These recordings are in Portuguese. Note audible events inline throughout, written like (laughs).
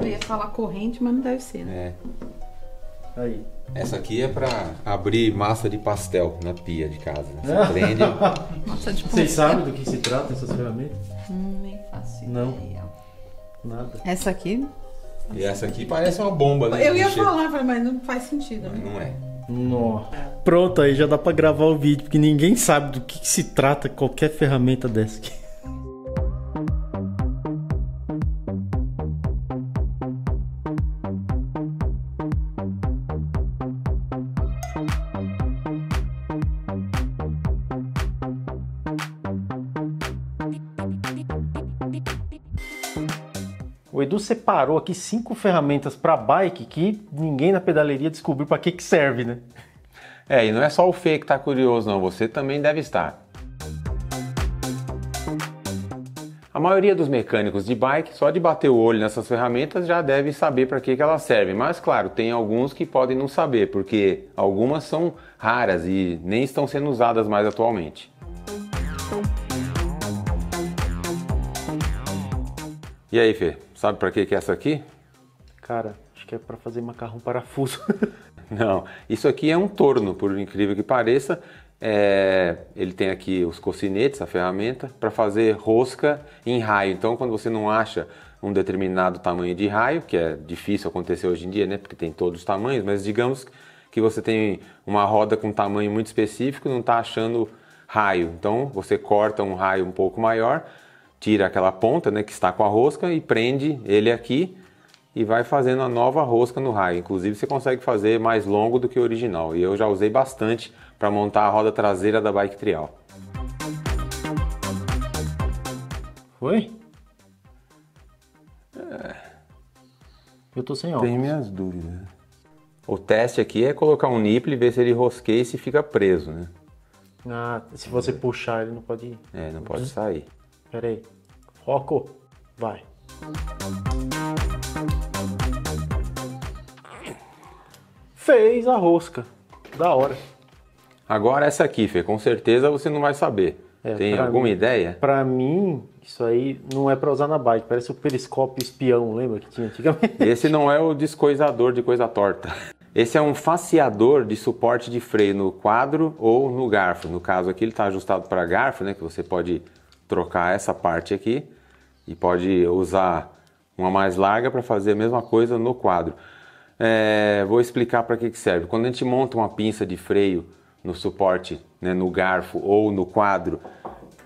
Eu ia falar corrente, mas não deve ser, né? É. Aí. Essa aqui é pra abrir massa de pastel na pia de casa. Né? Você (laughs) prende. Nossa, tipo. Vocês sabem do que se trata essas ferramentas? Hum, nem faço Não. ideia. Nada. Essa aqui. E essa aqui parece uma bomba, né? Eu ia Encher- falar, mas não faz sentido, né? Não é. Nó. Pronto, aí já dá pra gravar o vídeo, porque ninguém sabe do que, que se trata qualquer ferramenta dessa aqui. Separou aqui cinco ferramentas para bike que ninguém na pedaleria descobriu para que que serve, né? É, e não é só o Fê que tá curioso, não. Você também deve estar. A maioria dos mecânicos de bike, só de bater o olho nessas ferramentas, já deve saber para que, que elas servem. Mas, claro, tem alguns que podem não saber, porque algumas são raras e nem estão sendo usadas mais atualmente. E aí, Fê, sabe para que, que é essa aqui? Cara, acho que é para fazer macarrão parafuso. (laughs) Não, isso aqui é um torno, por incrível que pareça. É, ele tem aqui os cocinetes, a ferramenta, para fazer rosca em raio. Então, quando você não acha um determinado tamanho de raio, que é difícil acontecer hoje em dia, né? Porque tem todos os tamanhos, mas digamos que você tem uma roda com um tamanho muito específico e não está achando raio. Então, você corta um raio um pouco maior, tira aquela ponta né, que está com a rosca e prende ele aqui e vai fazendo a nova rosca no raio. Inclusive você consegue fazer mais longo do que o original. E eu já usei bastante para montar a roda traseira da bike trial. Foi? Eu tô sem óculos. Tenho minhas dúvidas. O teste aqui é colocar um nipple e ver se ele rosqueia e se fica preso, né? Ah, se você puxar ele não pode. É, não pode sair. Pera aí. Foco. Vai. Fez a rosca. Da hora. Agora essa aqui, Fê, com certeza você não vai saber. É, Tem alguma mim- ideia? Pra mim, isso aí não é pra usar na bike. Parece o periscópio espião, lembra que tinha antigamente? (laughs) Esse não é o descoisador de coisa torta. Esse é um faceador de suporte de freio no quadro ou no garfo. No caso aqui ele está ajustado para garfo, né? Que você pode trocar essa parte aqui e pode usar uma mais larga para fazer a mesma coisa no quadro. É, vou explicar para que, que serve. Quando a gente monta uma pinça de freio no suporte, né, no garfo ou no quadro,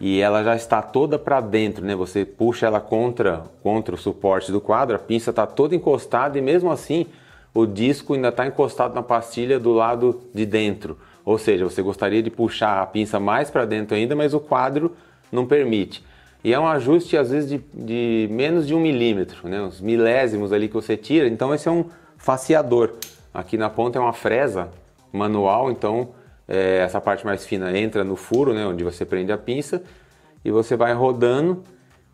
e ela já está toda para dentro, né? Você puxa ela contra, contra o suporte do quadro, a pinça está toda encostada e mesmo assim o disco ainda está encostado na pastilha do lado de dentro. Ou seja, você gostaria de puxar a pinça mais para dentro ainda, mas o quadro não permite. E é um ajuste às vezes de, de menos de um milímetro, né? uns milésimos ali que você tira. Então esse é um faceador. Aqui na ponta é uma fresa manual, então é, essa parte mais fina entra no furo, né, onde você prende a pinça, e você vai rodando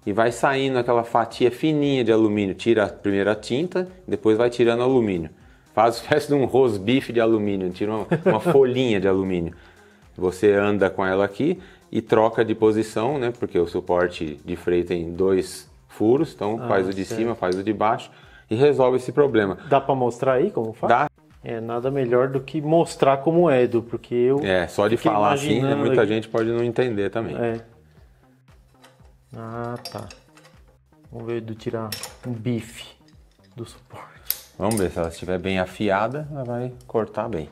e vai saindo aquela fatia fininha de alumínio. Tira a tinta, depois vai tirando alumínio. Faz (laughs) espécie de um rosbife de alumínio, tira uma, uma folhinha de alumínio. Você anda com ela aqui e troca de posição, né? Porque o suporte de freio tem dois furos, então Ah, faz o de certo. cima, faz o de baixo e resolve esse problema. Dá pra mostrar aí como faz? Dá, É nada melhor do que mostrar como é, Edu, porque eu. é, só de falar assim, né, muita aqui. gente pode não entender também. É. Ah, tá. Vamos ver Edu tirar um bife do suporte. Vamos ver se ela estiver bem afiada, ela vai cortar bem.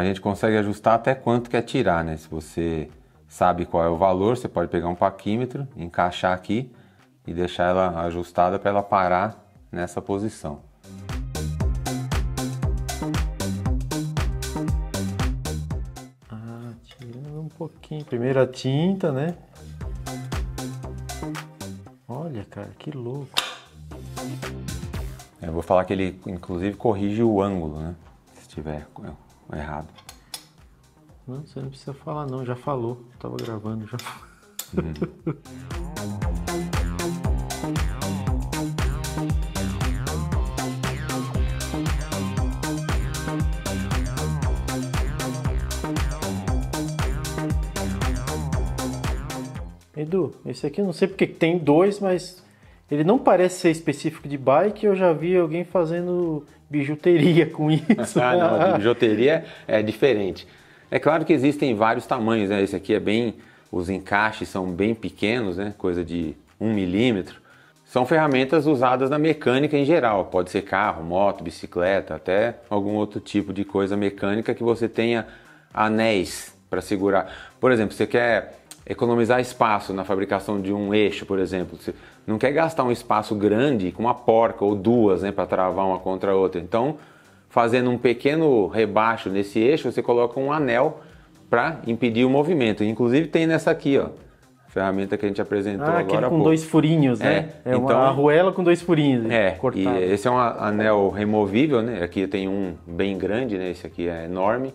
A gente consegue ajustar até quanto quer tirar, né? Se você sabe qual é o valor, você pode pegar um paquímetro, encaixar aqui e deixar ela ajustada para ela parar nessa posição. Ah, tirando um pouquinho. Primeiro a tinta, né? Olha, cara, que louco. Eu vou falar que ele, inclusive, corrige o ângulo, né? Se estiver errado. Não, você não precisa falar não, já falou. Tava gravando já. (laughs) Edu, esse aqui eu não sei porque que tem dois, mas Ele não parece ser específico de bike, eu já vi alguém fazendo bijuteria com isso. (laughs) ah, não, (laughs) bijuteria é diferente. É claro que existem vários tamanhos, né? Esse aqui é bem. Os encaixes são bem pequenos, né? Coisa de um milímetro. São ferramentas usadas na mecânica em geral. Pode ser carro, moto, bicicleta, até algum outro tipo de coisa mecânica que você tenha anéis para segurar. Por exemplo, você quer economizar espaço na fabricação de um eixo, por exemplo. Você não quer gastar um espaço grande com uma porca ou duas né, para travar uma contra a outra. Então, fazendo um pequeno rebaixo nesse eixo, você coloca um anel para impedir o movimento. Inclusive tem nessa aqui, ó. Ferramenta que a gente apresentou ah, agora. com dois furinhos, né? É, é então, uma arruela com dois furinhos. É, cortado. e esse é um anel removível, né? Aqui tem um bem grande, né? Esse aqui é enorme,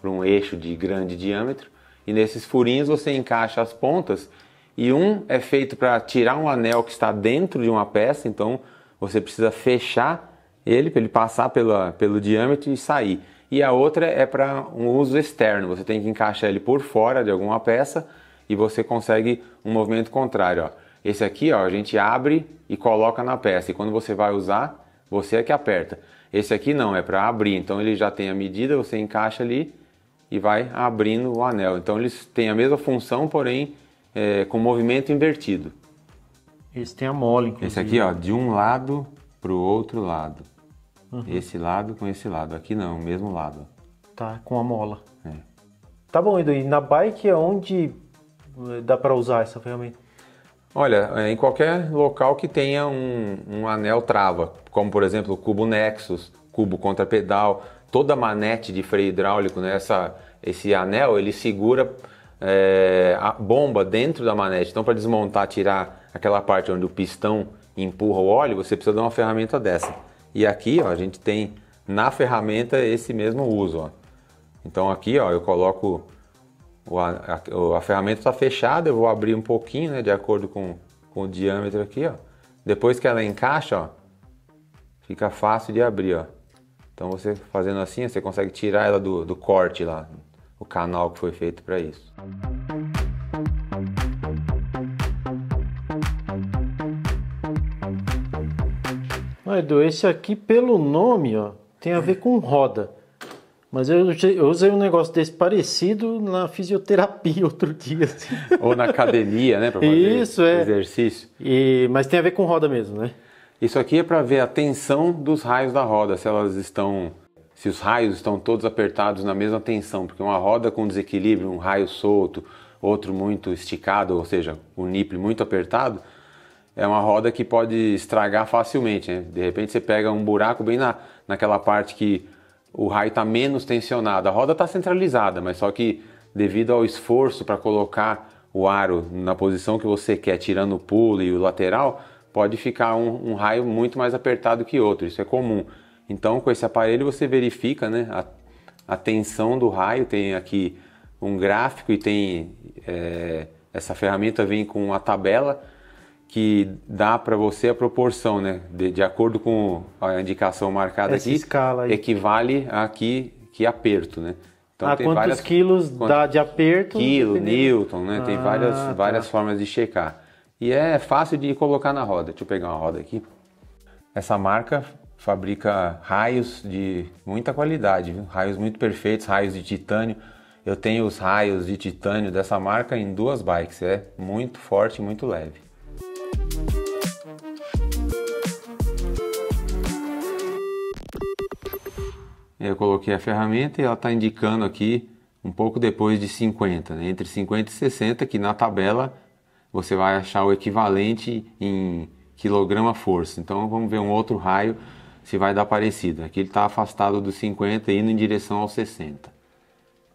para um eixo de grande diâmetro. E nesses furinhos você encaixa as pontas e um é feito para tirar um anel que está dentro de uma peça, então você precisa fechar ele para ele passar pela, pelo diâmetro e sair. E a outra é para um uso externo, você tem que encaixar ele por fora de alguma peça e você consegue um movimento contrário. Ó. Esse aqui ó, a gente abre e coloca na peça e quando você vai usar, você é que aperta. Esse aqui não, é para abrir, então ele já tem a medida, você encaixa ali e vai abrindo o anel. Então eles têm a mesma função, porém é, com movimento invertido. Esse tem a mola, inclusive. Esse aqui, ó, de um lado para o outro lado. Uhum. Esse lado com esse lado. Aqui não, o mesmo lado. Tá, com a mola. É. Tá bom, Edu. E na bike é onde eh, dá para usar essa ferramenta? Olha, é, em qualquer local que tenha um, um anel trava, como por exemplo o cubo Nexus, cubo contra pedal, toda manete de freio hidráulico, né, essa, esse anel ele segura é, a bomba dentro da manete. Então, para desmontar, tirar aquela parte onde o pistão empurra o óleo, você precisa de uma ferramenta dessa. E aqui, ó, a gente tem na ferramenta esse mesmo uso. Ó. Então aqui, ó, eu coloco o, a, a, ferramenta está fechada, eu vou abrir um pouquinho, né, de acordo com, com o diâmetro aqui, ó. Depois que ela encaixa, ó, fica fácil de abrir, ó. Então você fazendo assim, você consegue tirar ela do, do corte lá, o canal que foi feito para isso. Edu, esse aqui pelo nome, ó, tem a ver com roda. Mas eu, eu usei um negócio desse parecido na fisioterapia (laughs) outro dia. Assim. Ou na academia, né? Pra fazer Isso, é. Exercício. E, mas tem a ver com roda mesmo, né? Isso aqui é para ver a tensão dos raios da roda, se elas estão se os raios estão todos apertados na mesma tensão, porque uma roda com desequilíbrio, um raio solto, outro muito esticado, ou seja, o nipple muito apertado, é uma roda que pode estragar facilmente. Né? De repente você pega um buraco bem na, naquela parte que o raio está menos tensionado. A roda está centralizada, mas só que devido ao esforço para colocar o aro na posição que você quer, tirando o pulo e o lateral, pode ficar um, um raio muito mais apertado que outro. Isso é comum. Então, com esse aparelho você verifica né, a, a tensão do raio. Tem aqui um gráfico e tem é, essa ferramenta vem com uma tabela que dá para você a proporção, né? De, de, acordo com a indicação marcada Essa aqui, escala aí. equivale a que, que aperto, né? Então ah, tem quantos várias, quilos quantos, dá de aperto? Quilo, newton, né? Ah, tem várias, tá. várias formas de checar. E é fácil de colocar na roda. Deixa eu pegar uma roda aqui. Essa marca fabrica raios de muita qualidade, viu? raios muito perfeitos, raios de titânio. Eu tenho os raios de titânio dessa marca em duas bikes, é muito forte e muito leve. Eu coloquei a ferramenta e ela está indicando aqui um pouco depois de 50, né? entre 50 e 60, que na tabela você vai achar o equivalente em quilograma força. Então vamos ver um outro raio se vai dar parecido. Aqui ele está afastado dos 50 indo em direção aos 60.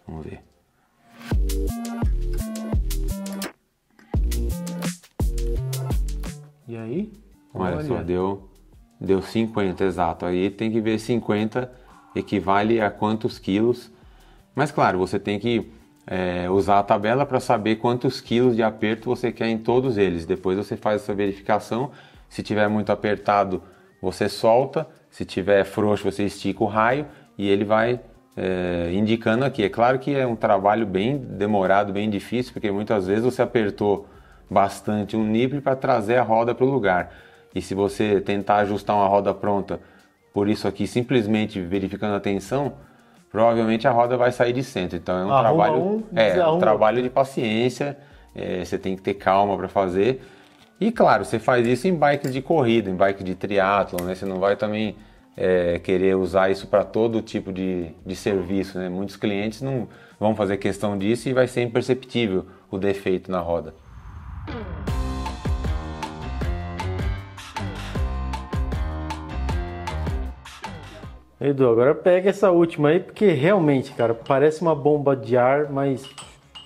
Vamos ver. E aí? Olha, Olha só, deu, deu 50, exato. Aí tem que ver 50 equivale a quantos quilos. Mas claro, você tem que é, usar a tabela para saber quantos quilos de aperto você quer em todos eles. Depois você faz essa verificação. Se tiver muito apertado, você solta. Se tiver frouxo, você estica o raio e ele vai é, indicando aqui. É claro que é um trabalho bem demorado, bem difícil, porque muitas vezes você apertou bastante um nipple para trazer a roda para o lugar. E se você tentar ajustar uma roda pronta por isso aqui, simplesmente verificando a tensão, provavelmente a roda vai sair de centro. Então é um Arruma trabalho, um, é, um trabalho de paciência. é, você tem que ter calma para fazer. E claro, você faz isso em bike de corrida, em bike de triatlon, né? Você não vai também é, querer usar isso para todo tipo de, de serviço, né? Muitos clientes não vão fazer questão disso e vai ser imperceptível o defeito na roda. Edu, agora pega essa última aí, porque realmente, cara, parece uma bomba de ar, mas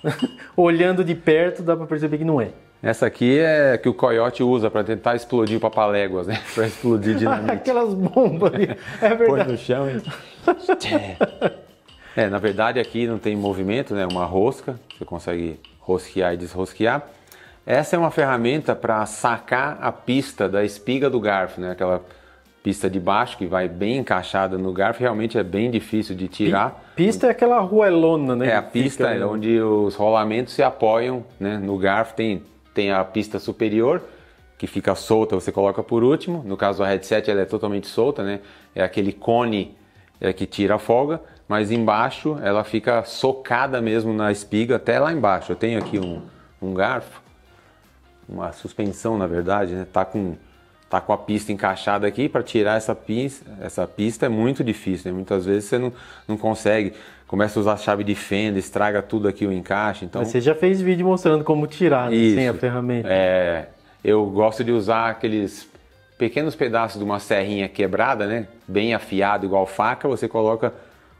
(laughs) olhando de perto dá pra perceber que não é. Essa aqui é que o coiote usa para tentar explodir o papaléguas, né? Para explodir (laughs) dinamite. Aquelas bombas ali. É Põe verdade. no chão e... É, na verdade aqui não tem movimento, né? Uma rosca, você consegue rosquear e desrosquear. Essa é uma ferramenta para sacar a pista da espiga do garfo, né? Aquela pista de baixo que vai bem encaixada no garfo, realmente é bem difícil de tirar. Pista é aquela ruelona, né? É, a pista é onde os rolamentos se apoiam, né? No garfo tem, tem a pista superior, que fica solta, você coloca por último. No caso do headset, ela é totalmente solta, né? É aquele cone é, que tira a folga, mas embaixo ela fica socada mesmo na espiga, até lá embaixo. Eu tenho aqui um, um garfo, uma suspensão, na verdade, né? Tá com, tá com a pista encaixada aqui, para tirar essa pista, essa pista é muito difícil, né? Muitas vezes você não, não consegue, começa a usar chave de fenda, estraga tudo aqui o encaixe, então... Mas você já fez vídeo mostrando como tirar né, Isso. sem a ferramenta. É, eu gosto de usar aqueles pequenos pedaços de uma serrinha quebrada, né? Bem afiado, igual faca, você coloca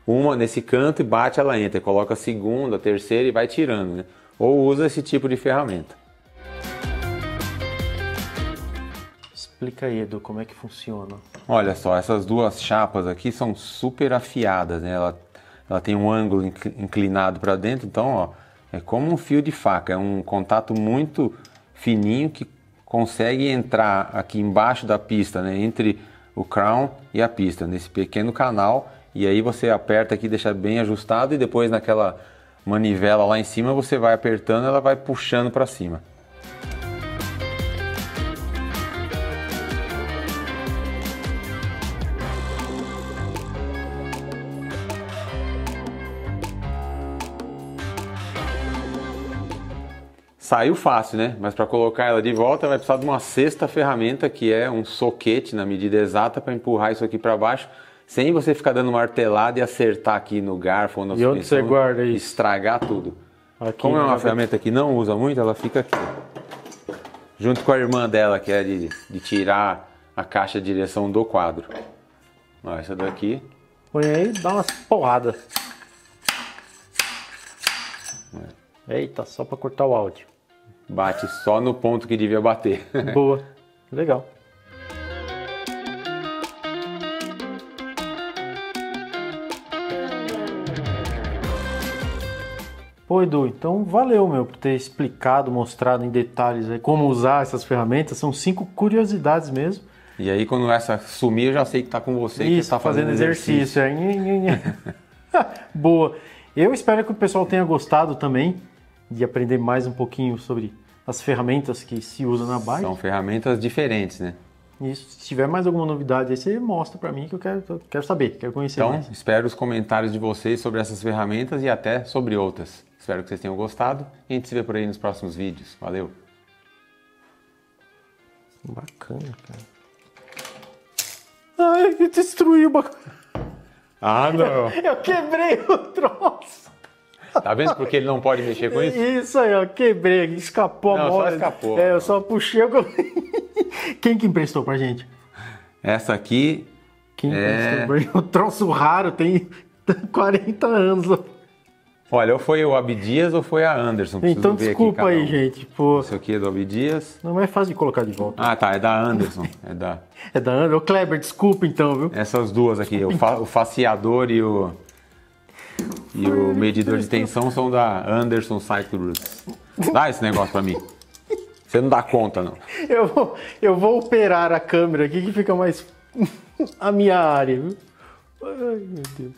uma nesse canto e bate, ela entra. Coloca a segunda, a terceira e vai tirando, né? Ou usa esse tipo de ferramenta. Explica aí, Edu, como é que funciona. Olha só, essas duas chapas aqui são super afiadas, né? Ela, ela tem um ângulo incli- inclinado para dentro, então, ó, é como um fio de faca, é um contato muito fininho que consegue entrar aqui embaixo da pista, né? Entre o crown e a pista, nesse pequeno canal, e aí você aperta aqui, deixa bem ajustado e depois naquela manivela lá em cima você vai apertando, ela vai puxando para cima. Saiu fácil, né? Mas para colocar ela de volta vai precisar de uma sexta ferramenta que é um soquete na medida exata para empurrar isso aqui para baixo, sem você ficar dando martelada e acertar aqui no garfo ou na E onde você guarda isso? Estragar tudo. Aqui, Como é uma né? ferramenta que não usa muito, ela fica aqui. Junto com a irmã dela, que é de, de tirar a caixa de direção do quadro. Ó, essa daqui Põe aí e dá umas porradas. Eita, só pra cortar o áudio. Bate só no ponto que devia bater. (laughs) Boa. Legal. Pô, Edu, então valeu, meu, por ter explicado, mostrado em detalhes aí como usar essas ferramentas. São cinco curiosidades mesmo. E aí, quando essa sumir, eu já sei que tá com você. Isso, tá tá fazendo exercício. nhe, nhe. (laughs) Boa. Eu espero que o pessoal tenha gostado também de aprender mais um pouquinho sobre as ferramentas que se usam na bike. São ferramentas diferentes, né? Isso. Se tiver mais alguma novidade aí, você mostra pra mim que eu quero, eu quero saber, quero conhecer Então, mais. espero os comentários de vocês sobre essas ferramentas e até sobre outras. Espero que vocês tenham gostado e a gente se vê por aí nos próximos vídeos. Valeu! Bacana, cara. Ai, eu destruí o bagulho. Ah, não! (laughs) Eu quebrei o troço. Tá vendo porque ele não pode mexer com isso? Isso aí, ó, quebrei, escapou a Não, só mola. escapou. É, eu só puxei o... (laughs) Quem que emprestou pra gente? Essa aqui Quem É. emprestou (laughs) pra gente? O troço raro tem (laughs) 40 anos. Olha, ou foi o Abdias ou foi a Anderson. Preciso Então ver aqui desculpa cada aí, um. gente. Pô, Isso aqui é do Abdias. não é fácil de colocar de volta. Ah, tá, é da Anderson. É da... É da Ana. Ô, Kleber, desculpa então, viu? Essas duas aqui, o, fa- o faciador e o, e o medidor de tensão são da Anderson Cycle Roots. Dá esse negócio pra mim. Você não dá conta, não. Eu vou, eu vou operar a câmera aqui que fica mais (laughs) a minha área, viu? Ai, meu Deus.